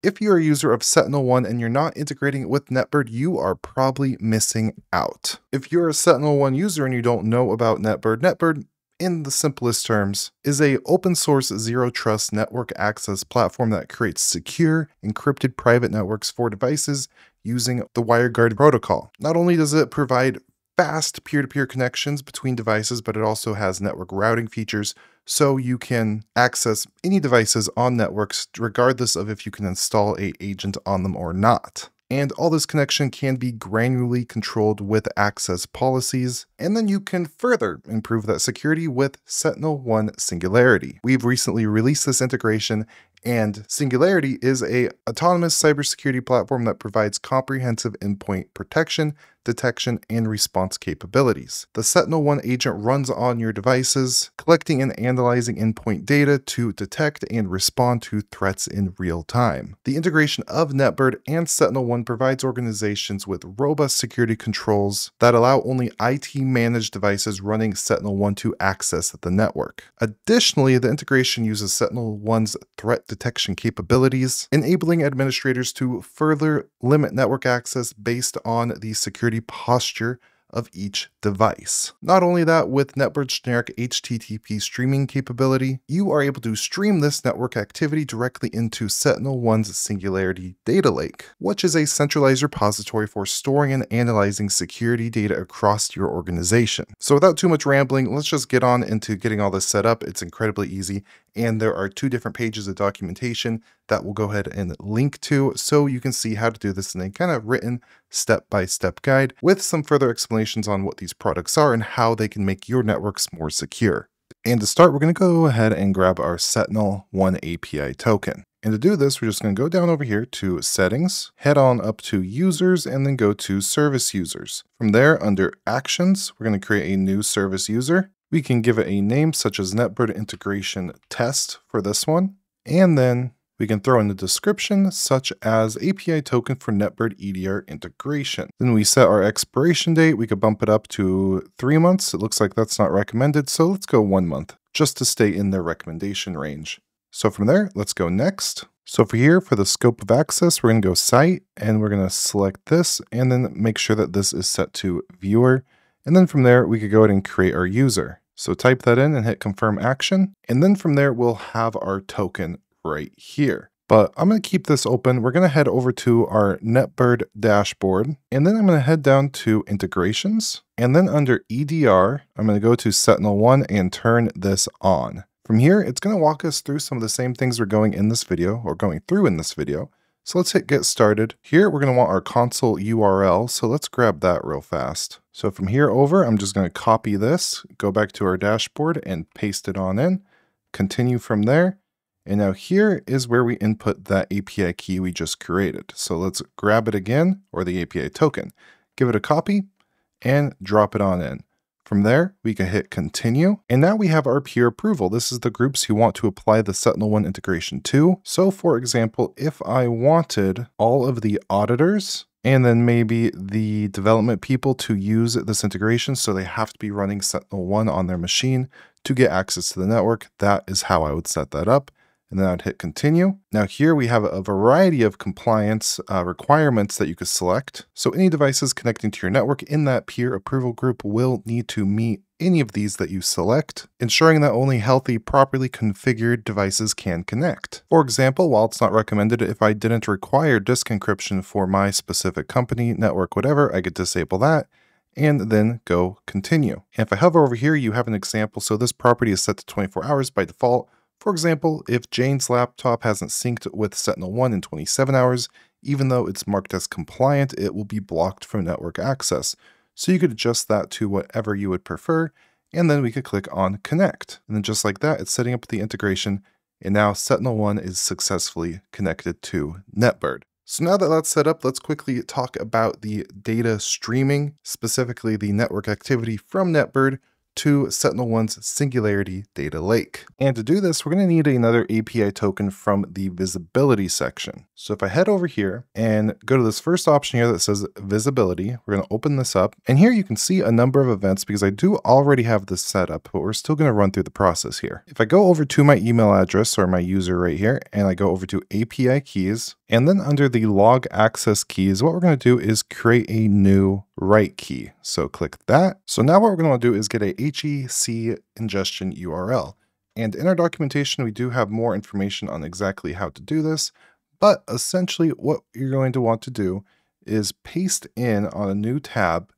If you're a user of SentinelOne and you're not integrating it with NetBird, you are probably missing out. If you're a SentinelOne user and you don't know about NetBird, NetBird in the simplest terms, is a open source zero trust network access platform that creates secure, encrypted private networks for devices using the WireGuard protocol. Not only does it provide fast peer-to-peer connections between devices, but it also has network routing features so you can access any devices on networks regardless of if you can install a agent on them or not and all this connection can be granularly controlled with access policies, and then you can further improve that security with SentinelOne Singularity. We've recently released this integration and Singularity is a autonomous cybersecurity platform that provides comprehensive endpoint protection, detection, and response capabilities. The SentinelOne agent runs on your devices, collecting and analyzing endpoint data to detect and respond to threats in real time. The integration of NetBird and SentinelOne provides organizations with robust security controls that allow only IT-managed devices running SentinelOne to access the network. Additionally, the integration uses SentinelOne's threat detection capabilities, enabling administrators to further limit network access based on the security posture of each device. Not only that, with NetBird's generic HTTP streaming capability, you are able to stream this network activity directly into SentinelOne's Singularity Data Lake, which is a centralized repository for storing and analyzing security data across your organization. So without too much rambling, let's just get on into getting all this set up. It's incredibly easy, and there are two different pages of documentation that we'll go ahead and link to so you can see how to do this in a kind of written step-by-step -step guide with some further explanations on what these products are and how they can make your networks more secure. And to start, we're going to go ahead and grab our SentinelOne API token. And to do this, we're just going to go down over here to Settings, head on up to Users, and then go to Service Users. From there, under Actions, we're going to create a new service user. We can give it a name such as NetBird Integration Test for this one. And then we can throw in the description such as API token for NetBird EDR integration. Then we set our expiration date. We could bump it up to three months. It looks like that's not recommended. So let's go one month just to stay in their recommendation range. So from there, let's go next. So for here, for the scope of access, we're to go site and we're going to select this and then make sure that this is set to viewer. And then from there, we could go ahead and create our user. So type that in and hit confirm action. And then from there, we'll have our token right here. But I'm going to keep this open. We're going to head over to our NetBird dashboard, and then I'm going to head down to integrations. And then under EDR, I'm going to go to SentinelOne and turn this on. From here, it's going to walk us through some of the same things we're going in this video or going through in this video. So let's hit get started. Here, we're going to want our console URL. So let's grab that real fast. So from here over, I'm just going to copy this, go back to our dashboard and paste it on in, continue from there. And now here is where we input that API key we just created. So let's grab it again, or the API token, give it a copy, and drop it on in. From there, we can hit continue. And now we have our peer approval. This is the groups you want to apply the SentinelOne integration to. So for example, if I wanted all of the auditors and then maybe the development people to use this integration, so they have to be running SentinelOne on their machine to get access to the network, that is how I would set that up and then I'd hit continue. Now here we have a variety of compliance uh, requirements that you could select. So any devices connecting to your network in that peer approval group will need to meet any of these that you select, ensuring that only healthy, properly configured devices can connect. For example, while it's not recommended, if I didn't require disk encryption for my specific company, network, whatever, I could disable that and then go continue. And if I hover over here, you have an example. So this property is set to 24 hours by default. For example, if Jane's laptop hasn't synced with SentinelOne in 27 hours, even though it's marked as compliant, it will be blocked from network access. So you could adjust that to whatever you would prefer, and then we could click on connect. And then just like that, it's setting up the integration, and now SentinelOne is successfully connected to NetBird. So now that that's set up, let's quickly talk about the data streaming, specifically the network activity from NetBird to SentinelOne's Singularity Data Lake. And to do this, we're going to need another API token from the visibility section. So if I head over here and go to this first option here that says visibility, we're going to open this up. And here you can see a number of events because I do already have this set up, but we're still going to run through the process here. If I go over to my email address or my user right here, and I go over to API keys, And then under the log access keys, what we're going to do is create a new write key. So click that. So now what we're going to do is get a HEC ingestion URL. And in our documentation, we do have more information on exactly how to do this. But essentially what you're going to want to do is paste in on a new tab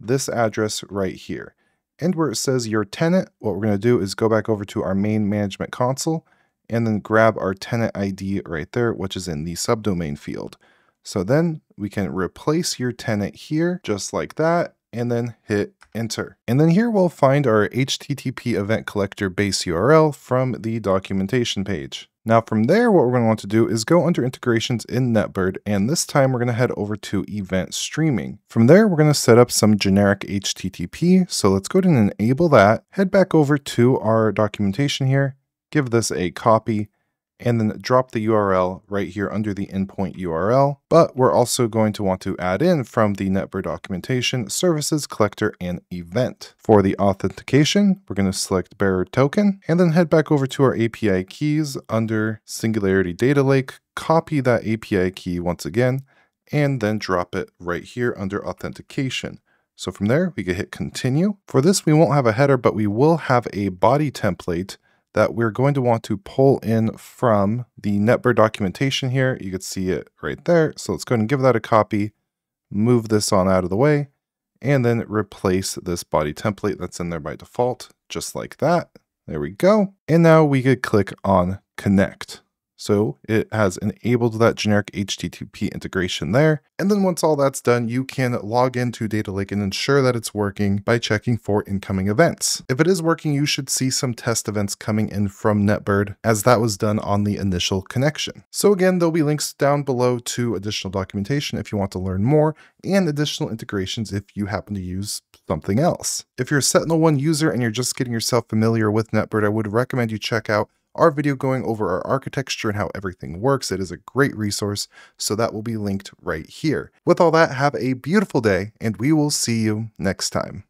this address right here. And where it says your tenant, what we're going to do is go back over to our main management console and then grab our tenant ID right there, which is in the subdomain field. So then we can replace your tenant here just like that and then hit enter. And then here we'll find our HTTP event collector base URL from the documentation page. Now from there, what we're going to want to do is go under integrations in NetBird, and this time we're going to head over to event streaming. From there, we're going to set up some generic HTTP. So let's go ahead and enable that, head back over to our documentation here, give this a copy, and then drop the URL right here under the endpoint URL. But we're also going to want to add in from the NetBird documentation services collector and event. For the authentication, we're going to select bearer token and then head back over to our API keys under Singularity Data Lake, copy that API key once again, and then drop it right here under authentication. So from there, we can hit continue. For this, we won't have a header, but we will have a body template that we're going to want to pull in from the NetBird documentation here. You can see it right there. So let's go ahead and give that a copy, move this on out of the way, and then replace this body template that's in there by default, just like that. There we go. And now we could click on connect. So it has enabled that generic HTTP integration there. And then once all that's done, you can log into Data Lake and ensure that it's working by checking for incoming events. If it is working, you should see some test events coming in from NetBird as that was done on the initial connection. So again, there'll be links down below to additional documentation if you want to learn more and additional integrations if you happen to use something else. If you're a SentinelOne user and you're just getting yourself familiar with NetBird, I would recommend you check out our video going over our architecture and how everything works. It is a great resource, so that will be linked right here. With all that, have a beautiful day, and we will see you next time.